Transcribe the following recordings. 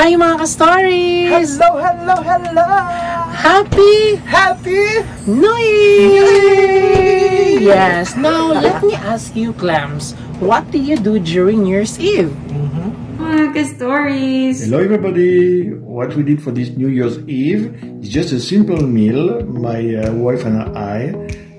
Hi mga ka-stories! Hello, hello, hello! Happy Happy New Year! Yes, now let me ask you, Clams, what do you do during New Year's Eve? Mga stories Hello everybody! What we did for this New Year's Eve is just a simple meal, my uh, wife and I,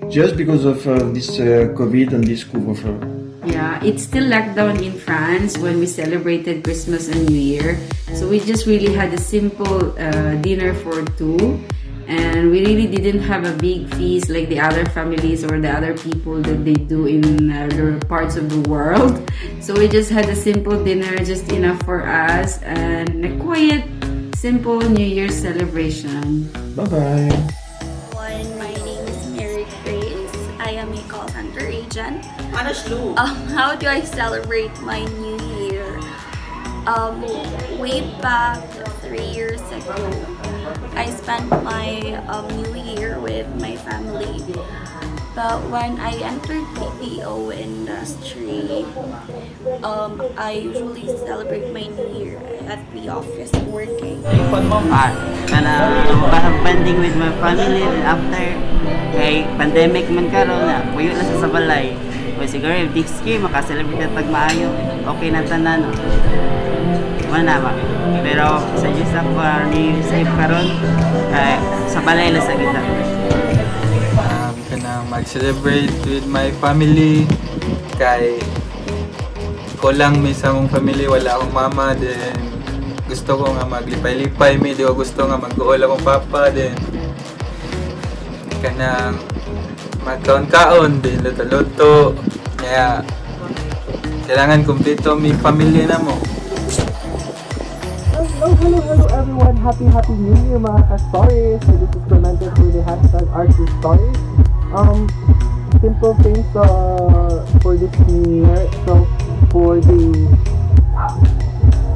just because of uh, this uh, COVID and this couvre-feu. Yeah, it's still lockdown in France when we celebrated Christmas and New Year. So we just really had a simple uh, dinner for two. And we really didn't have a big feast like the other families or the other people that they do in other parts of the world. So we just had a simple dinner, just enough for us, and a quiet, simple New Year celebration. Bye-bye! everyone. My name is Mary Grace. I am a call center Um, how do I celebrate my new year? Um, way back three years ago, I spent my um, new year with my family. But when I entered BPO industry, um, I usually celebrate my new year at the office working. Ah, kana pending with my family after kay pandemic man karon na puyo na sa sabalay. Well, siguro if this year maka-celebrate na tag maayo, okay na tanan. Wala ba? Pero sa Diyos ako ni save karon kay sa balay lang sa kita. Kana mag-celebrate with my family kay ko lang may sa akong family wala akong mama then gusto ko nga maglipay-lipay mi di ko gusto nga mag-uol akong papa then kanang magkaon-kaon din luto-luto kaya kailangan kumpleto mi pamilya na mo Hello, hello, hello everyone! Happy, happy New Year mga ka-stories! So this is Clemente through the hashtag RC Stories. Um, simple things uh, for this New Year. So, for the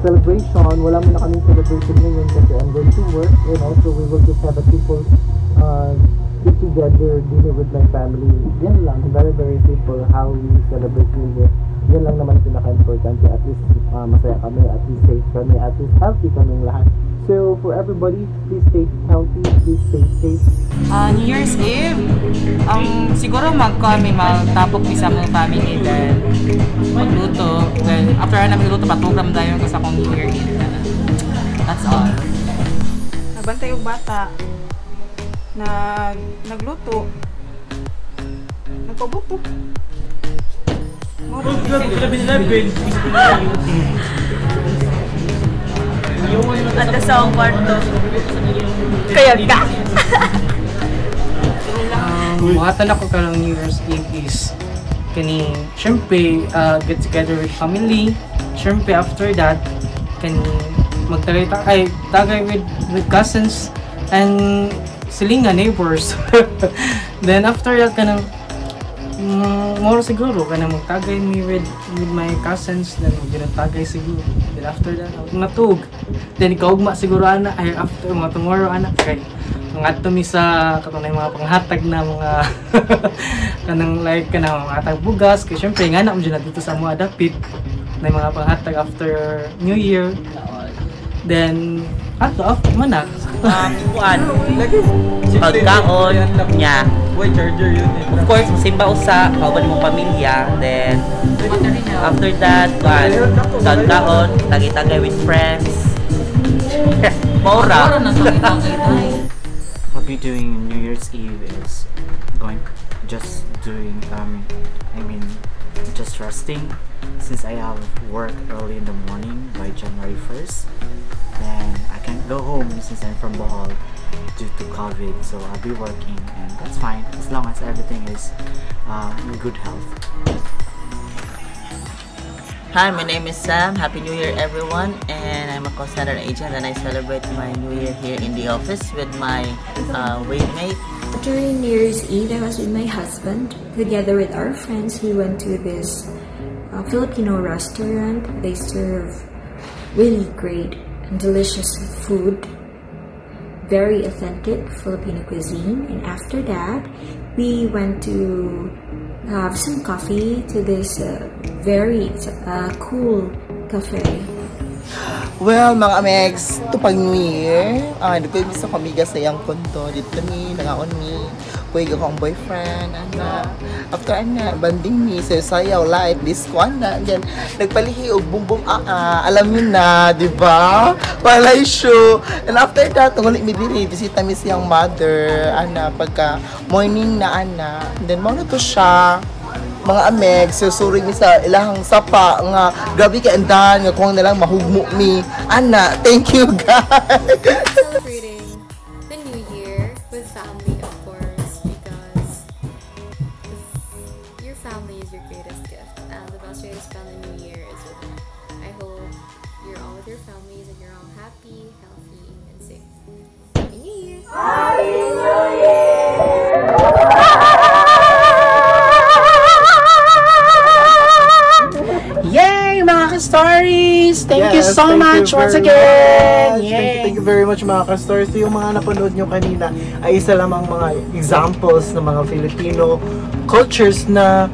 celebration, wala mo na kaming celebration ngayon kasi I'm going to work and also we will just have a simple uh, get together dinner with my family. Yan lang, very very simple how we celebrate New Year. Pinaka-importante. At least uh, masaya kami, at least safe kami, at least healthy kaming lahat. So for everybody, please stay healthy, please stay safe. Ah, New Year's Eve, ang siguro mag kami magtapok mi sa mga family then magluto. Then after na magluto patugram dayon ko sa akong New Year Eve. That's all. Nagbantay yung bata. Nag, nagluto. Nagpabuto. At sa akong kwarto. Kaya ka! Buhatan ako ka ng New Year's Eve is kani, syempre, uh, get together with family. Syempre, after that, kani, magtagay ta ay tagay with with cousins and silinga neighbors. Then after that kanang mm, more siguro kanang magtagay me with with my cousins then ginatagay siguro. Then after that natug. Then kaugma siguro ana ay after mga tomorrow ana kay ngadto mi sa katunay mga panghatag na mga kanang like kanang mga hatag bugas kay syempre nga na mo dito sa mga dapit na mga panghatag after New Year then ato after man na Um, kuan, pagkaon niya. Boy, charger yun eh. Of course, musimba usa, kauban mo pamilya, then after that, kuan, pagkaon, tagi-tagay with friends. Maura. What we doing in New Year's Eve is going just doing um I mean just resting since I have work early in the morning by January 1st then I can't go home since I'm from Bohol due to COVID so I'll be working and that's fine as long as everything is uh, in good health Hi, my name is Sam. Happy New Year, everyone. And I'm a call center agent, and I celebrate my New Year here in the office with my uh, wave mate. During New Year's Eve, I was with my husband. Together with our friends, we went to this uh, Filipino restaurant. They serve really great and delicious food, very authentic Filipino cuisine. And after that, we went to have some coffee to this uh, very uh, cool cafe. Well, mga amegs, ito pag New Year, ah, nagpibis sa kamiga sa iyang kondo. Dito ni, nangaon ni, kuwig ako ang boyfriend, ana. After ana, banding ni, sa sayaw, light, disco, ana. Yan, nagpalihi og bum bum ah, ah, alam yun na, di ba? Palay show. And after that, tungulit mi diri, bisita mi siyang mother, ana, pagka morning na, ana. And then, mo na to siya mga ameg, susuri mi sa ilahang sapa nga grabe ka andan nga kung nalang mahugmo mi ana. Thank you guys ka-stories! Thank you Yes, so thank much you once again! much. Thank you, thank you very much mga ka-stars. So, yung mga napanood nyo kanina ay isa lamang mga examples ng mga Filipino cultures na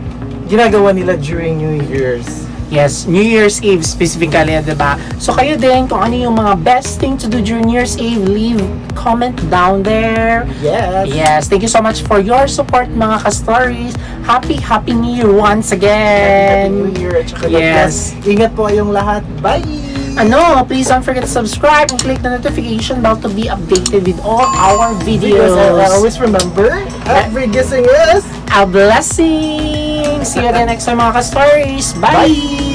ginagawa nila during New Year's. Yes, New Year's Eve specifically, di ba? So kayo din, kung ano yung mga best thing to do during New Year's Eve, leave comment down there. Yes. Yes, thank you so much for your support mga ka-stories. Happy, Happy New Year once again! Happy New Year at saka Yes. bless. Ingat po kayong lahat. Bye! Ano, please don't forget to subscribe and click the notification bell to be updated with all our videos. Because I always remember, every guessing is a blessing! See you again next time mga ka-stories. Bye!